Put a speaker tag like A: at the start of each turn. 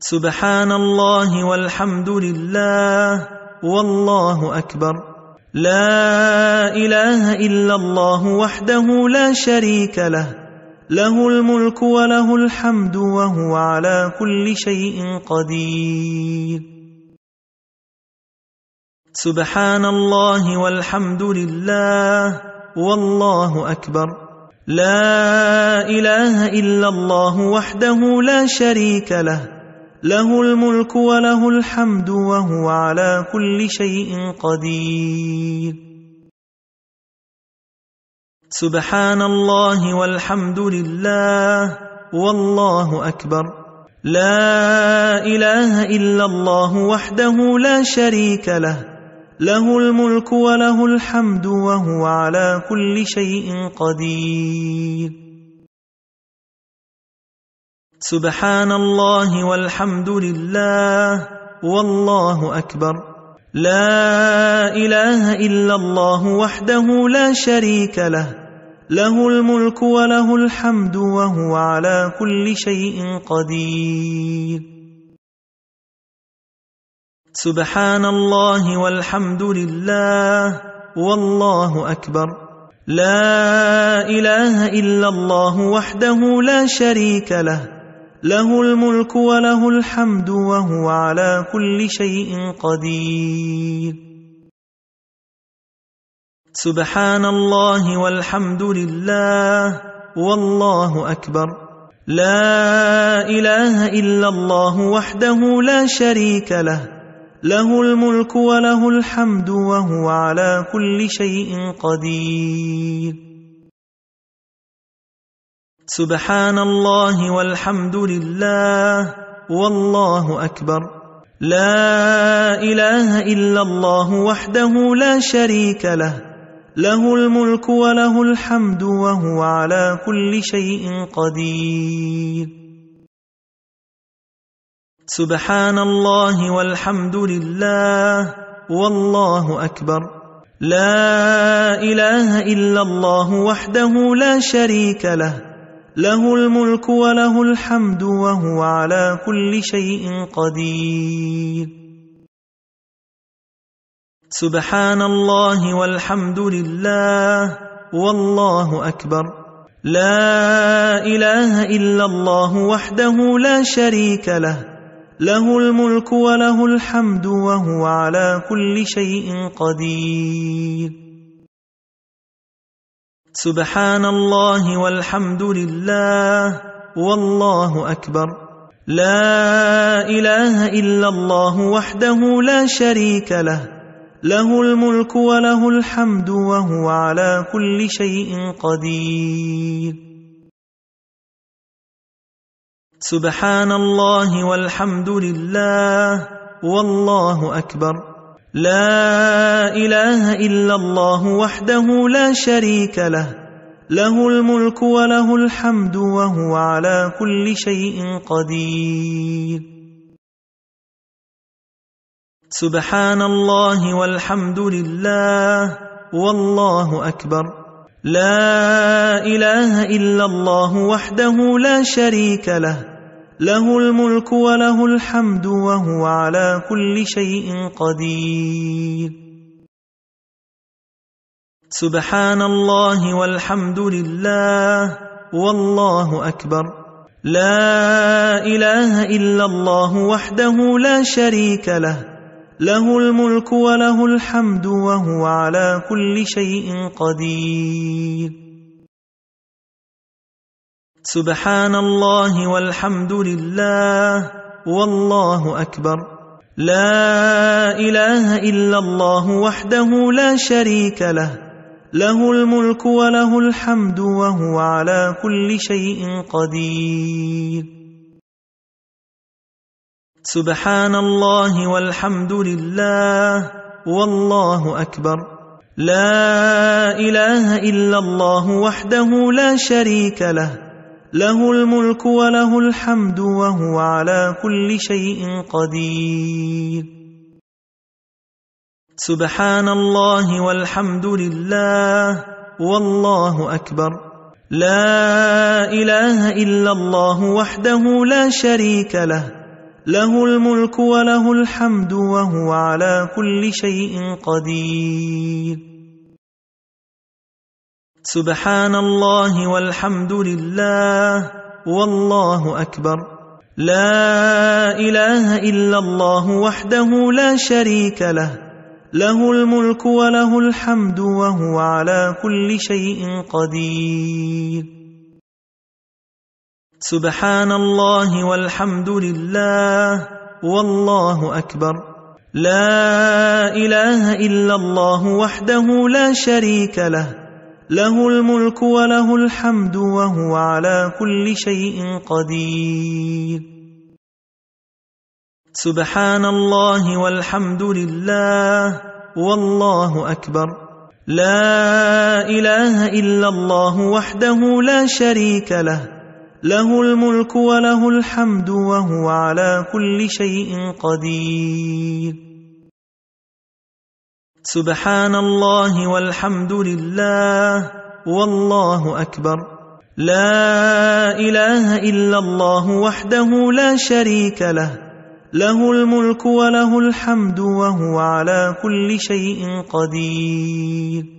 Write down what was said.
A: سبحان الله والحمد لله والله أكبر. لا إله إلا الله وحده لا شريك له. له الملك وله الحمد وهو على كل شيء قدير. سبحان الله والحمد لله والله أكبر. لا إله إلا الله وحده لا شريك له. له الملك وله الحمد وهو على كل شيء قدير. سبحان الله والحمد لله والله أكبر. لا إله إلا الله وحده لا شريك له. له الملك وله الحمد وهو على كل شيء قدير. سبحان الله والحمد لله والله أكبر. لا إله إلا الله وحده لا شريك له. له الملك وله الحمد وهو على كل شيء قدير. سبحان الله والحمد لله والله أكبر. لا إله إلا الله وحده لا شريك له. له الملك وله الحمد وهو على كل شيء قدير. سبحان الله والحمد لله والله أكبر. لا إله إلا الله وحده لا شريك له. له الملك وله الحمد وهو على كل شيء قدير. سبحان الله والحمد لله والله أكبر. لا إله إلا الله وحده لا شريك له. له الملك وله الحمد وهو على كل شيء قدير. سبحان الله والحمد لله والله أكبر. لا إله إلا الله وحده لا شريك له. له الملك وله الحمد وهو على كل شيء قدير. سبحان الله والحمد لله والله أكبر. لا إله إلا الله وحده لا شريك له. له الملك وله الحمد وهو على كل شيء قدير. سبحان الله والحمد لله والله أكبر. لا إله إلا الله وحده لا شريك له. له الملك وله الحمد وهو على كل شيء قدير. سبحان الله والحمد لله والله أكبر. لا إله إلا الله وحده لا شريك له. له الملك وله الحمد وهو على كل شيء قدير. سبحان الله والحمد لله والله أكبر. لا إله إلا الله وحده لا شريك له. له الملك وله الحمد وهو على كل شيء قدير. سبحان الله والحمد لله والله أكبر. لا إله إلا الله وحده لا شريك له. له الملك وله الحمد وهو على كل شيء قدير. سبحان الله والحمد لله والله أكبر. لا إله إلا الله وحده لا شريك له. له الملك وله الحمد وهو على كل شيء قدير. سبحان الله والحمد لله والله أكبر. لا إله إلا الله وحده لا شريك له. له الملك وله الحمد وهو على كل شيء قدير. سبحان الله والحمد لله والله أكبر. لا إله إلا الله وحده لا شريك له. له الملك وله الحمد وهو على كل شيء قدير. سبحان الله والحمد لله والله أكبر. لا إله إلا الله وحده لا شريك له. له الملك وله الحمد وهو على كل شيء قدير. سبحان الله والحمد لله والله أكبر. لا إله إلا الله وحده لا شريك له. له الملك وله الحمد وهو على كل شيء قدير. سبحان الله والحمد لله والله أكبر. لا إله إلا الله وحده لا شريك له. له الملك وله الحمد وهو على كل شيء قدير. سبحان الله والحمد لله والله أكبر. لا إله إلا الله وحده لا شريك له. له الملك وله الحمد وهو على كل شيء قدير.